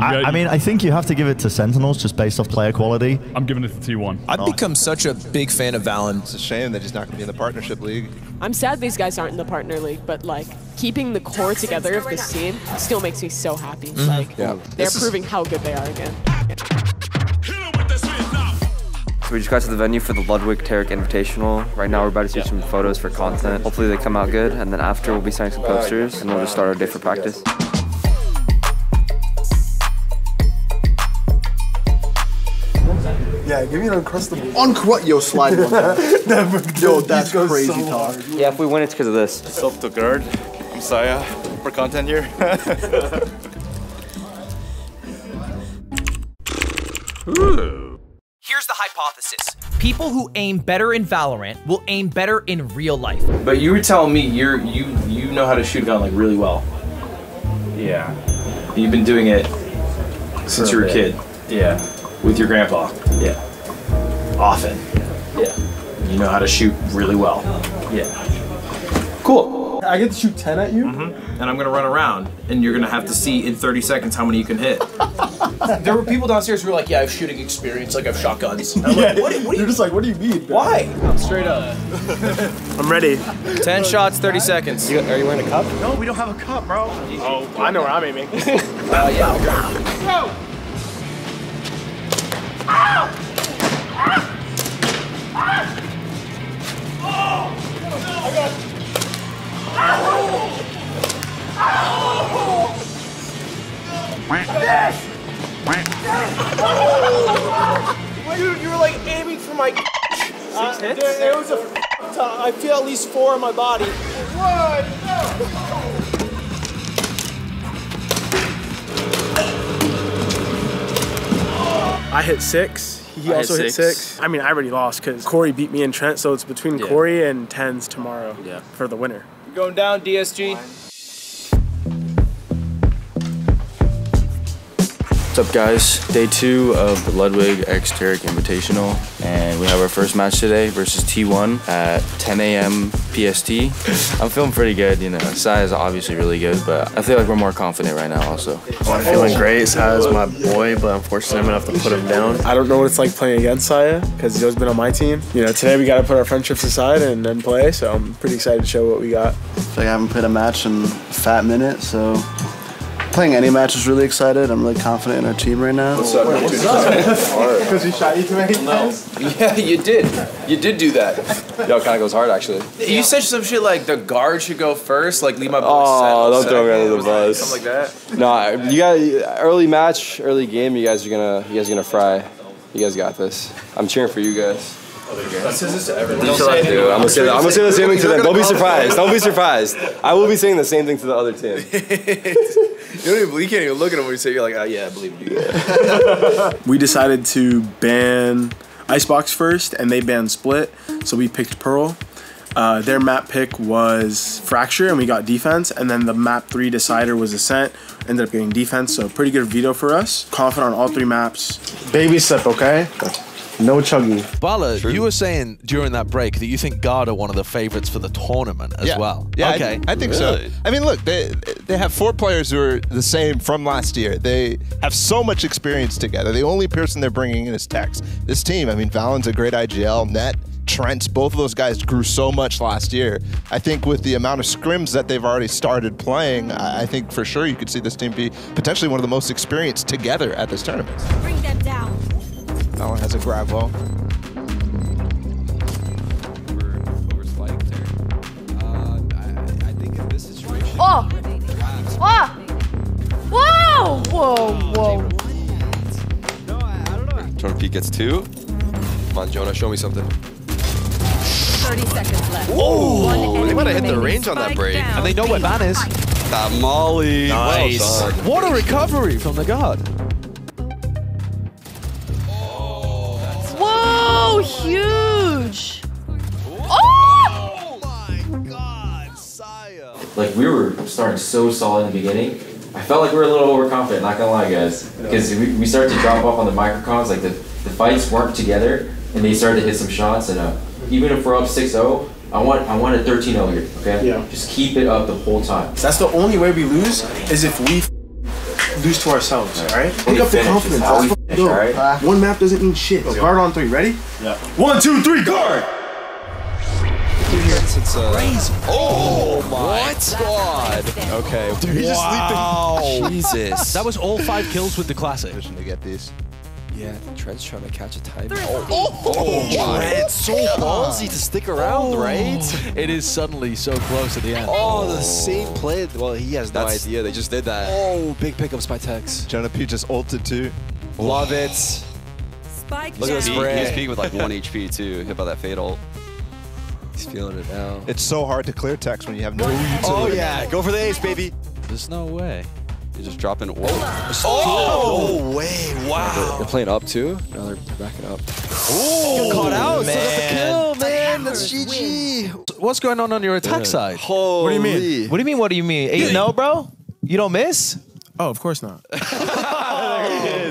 I, I mean, I think you have to give it to Sentinels just based off player quality. I'm giving it to T1. I've become such a big fan of Valyn. It's a shame that he's not going to be in the partnership league. I'm sad these guys aren't in the partner league, but like keeping the core together of this team still makes me so happy. Mhm. Like Yeah. they're This is- proving how good they are again. So we just got to the venue for the Ludwig Tarik Invitational. Right now we're about to shoot some photos for content. Hopefully they come out good, and then after we'll be signing some posters, and we'll just start our day for practice. Yeah, give me an uncrustable. Uncrust, yo, slide one. yo, that's crazy talk. Yeah, if we win, it's because of this. Self to guard, Messiah, for content here. Here's the hypothesis. People who aim better in Valorant will aim better in real life. But you were telling me you're you you know how to shoot a gun like really well. Yeah. You've been doing it since you were a kid. Yeah. With your grandpa. Yeah. Often. Yeah. You know how to shoot really well. Yeah. Cool. I get to shoot 10 at you? Mm-hmm. And I'm gonna run around, and you're gonna have to see in 30 seconds how many you can hit. There were people downstairs who were like, "Yeah, I have shooting experience. Like I've shotguns. And I'm Yeah, like, what, what do you? You're just like, what do you mean? Why? Straight up. I'm ready. 10 shots, 30 seconds. are you wearing a cup? No, we don't have a cup, bro. Oh, I know where I'm aiming. Uh, yeah. Dude, There, there was a. I feel at least four in my body. I hit six. He I hit also hit six. six. I mean, I already lost because Corey beat me in Trent, so it's between Yeah. Corey and TenZ tomorrow Yeah. for the winner. Going down, DSG. What's up, guys? Day two of the Ludwig X Tarik Invitational, and we have our first match today versus T1 at 10 a.m. PST. I'm feeling pretty good, you know. Sai is obviously really good, but I feel like we're more confident right now, also. I'm feeling great. Saya's my boy, but unfortunately, I'm gonna have to put him down. I don't know what it's like playing against Saya because he's always been on my team. You know, today we got to put our friendships aside and then play, so I'm pretty excited to show what we got. like I haven't played a match in a fat minute, so playing any match is really excited. I'm really confident in our team right now. What's up? What's up? Because we shot you too many times? Yeah, you did. You did do that. Yo, it kind of goes hard actually. You said some shit like the guard should go first, like leave my boy Oh, don't set- throw me under the bus. Something like that. No, you got early match, early game. You guys are gonna, you guys are gonna fry. You guys got this. I'm cheering for you guys. Says this to everyone. Dude, I'm gonna say, that. I'm gonna say the same thing to them. Don't be surprised. Don't be surprised. I will be saying the same thing to the other team. You don't even. You can't even look at him when you say you're like, oh yeah, I believe you. We decided to ban Icebox first, and they banned Split, so we picked Pearl. Uh, their map pick was Fracture, and we got defense. And then the map three decider was Ascent. Ended up getting defense, so pretty good veto for us. Confident on all three maps. Baby step, okay? No chuggy. Bala, you were saying during that break that you think Guard are one of the favorites for the tournament as yeah. well. Yeah, I- okay. I, think so. I mean, look, they they have four players who are the same from last year. They have so much experience together. The only person they're bringing in is Tex. This team, I mean, Valyn's a great IGL. Net, Trent, both of those guys grew so much last year. I think with the amount of scrims that they've already started playing, I I think for sure you could see this team be potentially one of the most experienced together at this tournament. Bring them down. Valyn has a grab wall. Oh! Oh! Whoa! Whoa! Whoa! Turkey gets two. Come on, Jonah, show me something. 30 seconds left. Oh, they might have hit the range on that break. And they know where Van is. That Molly. Nice. Well. What a recovery from the guard. Whoa! Huge! Oh! like we were starting so solid in the beginning. I felt like we were a little overconfident, not gonna lie, guys. Because we, we started to drop off on the micro comms, like the, the fights weren't together, and they started to hit some shots. And uh, even if we're up 6-0, I want I want a 13-0 here, okay? Yeah. Just keep it up the whole time. That's the only way we lose is if we f- lose to ourselves, all right? When Pick up the confidence. It's how we Let's finish, go. all right? One map doesn't mean shit. Guard on three. Ready? Yeah. One, two, three, guard! Since, uh, Oh my God. Okay. Dude, he's just wow. sleeping. Jesus. That was all five kills with the classic. Vision to get these. Yeah, Trent's trying to catch a time. Oh, Oh, Trent, so ballsy to stick around, right? It is suddenly so close at the end. Oh, the same play. Well, he has no That's- idea. They just did that. Oh, big pickups by Tex. Jonah P just ulted too. Love it. Spike Look at the down. spray. He peak with like 1 HP too, hit by that fatal. He's feeling it now. It's so hard to clear text when you have no Oh, yeah. Go for the ace, baby. There's no way. You're just dropping. Oh. Oh, Whoa. Oh, no way. Wow. They're, they're playing up too. Now they're backing up. Oh, caught out. Still got the man. kill, man. That's GG. What's going on on your attack side? Holy. What do you mean? What do you mean? What do you mean? Eight no, oh, bro? You don't miss? Oh, of course not.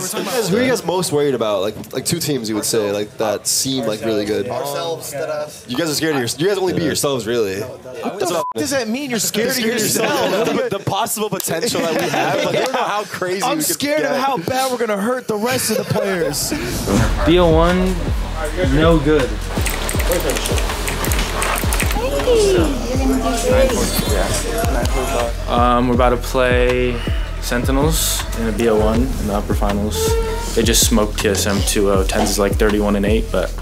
Who are you guys most worried about? Like, like two teams you would say like that seem like really good. Ourselves, that us. You guys are scared of your. You guys only beat yourselves, really. What the f- does that mean? You're scared of yourself? the, the possible potential that we have. Like, I don't know how crazy. I'm we could scared of get. how bad we're gonna hurt the rest of the players. BO1, no good. Um, we're about to play Sentinels in a BO1 in the upper finals. They just smoked TSM 2-0. TenZ is like 31 and 8, but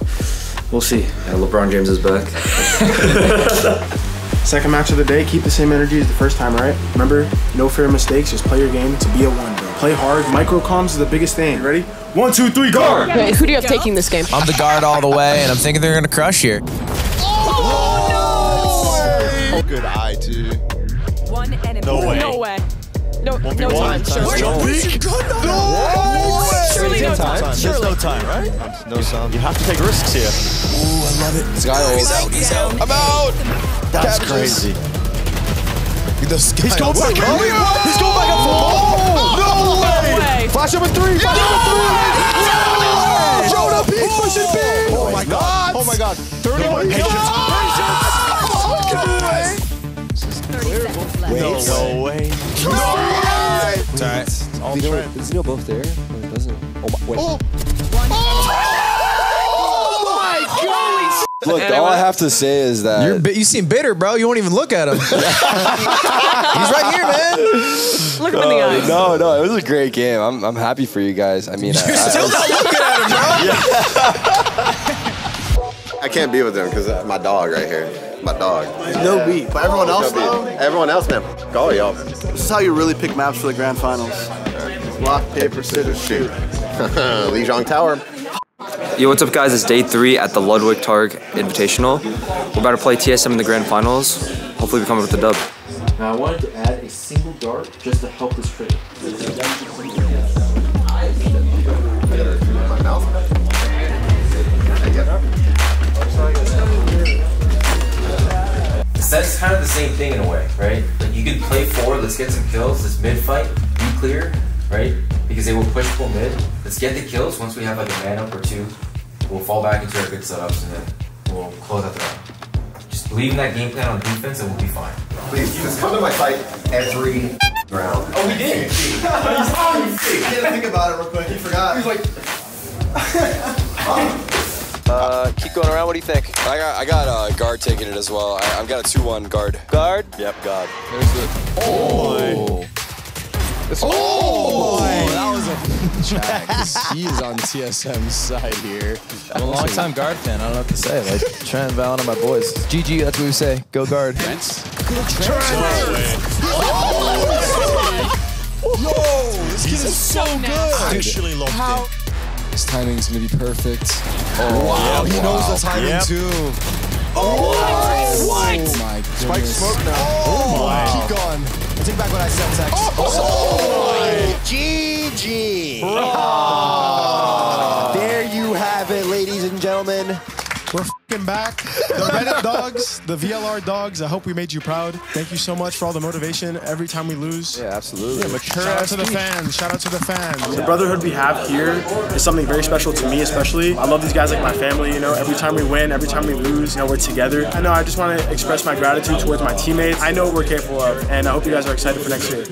we'll see. Yeah, LeBron James is back. Second match of the day, keep the same energy as the first time, all right? Remember, no fair mistakes, just play your game to be a one, bro. Play hard, micro comms is the biggest thing. Ready? One, two, three, guard! Okay, who do you have taking this game? I'm the guard all the way, and I'm thinking they're gonna crush here. Oh, no! good eye too. One enemy. No way. No way. No, no one. time. Surely. Surely no time. There's Surely. no time, right? No sound. You have to take risks here. Ooh, I love it. This guy holds out. He's out. I'm out. That's crazy. He's He's going back up. He's going back up for oh, No way. Flash over three! Flash over three! Jonah P pushing B! Oh my god! Oh my god! 31 Patience. Thirty seconds left. No way. It's alright. All Vito, Trent. is Vito both there? No, it doesn't. Oh, oh! oh! oh my. Wait. Look, all I have to say is that You're bi- you seem bitter, bro. You won't even look at him. He's right here, man. Look him in the eyes. no, no, it was a great game. I'm, I'm happy for you guys. I mean, I, I, Still not looking at him, bro. I can't be with them because my dog right here. My dog. No beat. But everyone else, No though, beat. Everyone else, man. Go y'all. this is how you really pick maps for the grand finals. Rock, paper, scissors, shoot. Lee Jong Tower. Yo, what's up, guys? It's day three at the Ludwig Tarik Invitational. We're about to play TSM in the grand finals. Hopefully, we come up with the dub. Now I wanted to add a single dart just to help this trade. Right? Could play forward, let's get some kills, this mid fight, be clear, right? Because they will push pull mid. Let's get the kills. Once we have like a man up or two, we'll fall back into our good setups and then we'll close out the round. Just believe in that game plan on defense and we'll be fine. Please, just come to my fight every round. Oh, we did. He had to think about it real quick. He forgot. He was like, uh, keep going around. What do you think? I got I got uh, guard taking it as well. I, I've got a 2-1 guard. Guard. Yep, guard. There's the. Oh. Oh, that was a Jax. He is on TSM's side here. I'm a long time guard fan. I don't know what to say. Like Trent, Valyn are my boys. GG, that's what we say. Go guard. Trent. Yo, this kid is so good. Actually locked How? His timing's gonna be perfect. Oh, wow, he knows the timing Yep. too. Oh, what? Oh my goodness. Spike smoke now. Oh, Wow. keep going. I take back what I said, Tex. Oh, oh GG. Back. The Reddit dogs, the VLR dogs. I hope we made you proud. Thank you so much for all the motivation every time we lose. Yeah, absolutely. Yeah, Shout out to the fans. Shout out to the fans. The brotherhood we have here is something very special to me, especially. I love these guys like my family, you know. Every time we win, every time we lose, you know, we're together. I know I just want to express my gratitude towards my teammates. I know what we're capable of, and I hope you guys are excited for next year.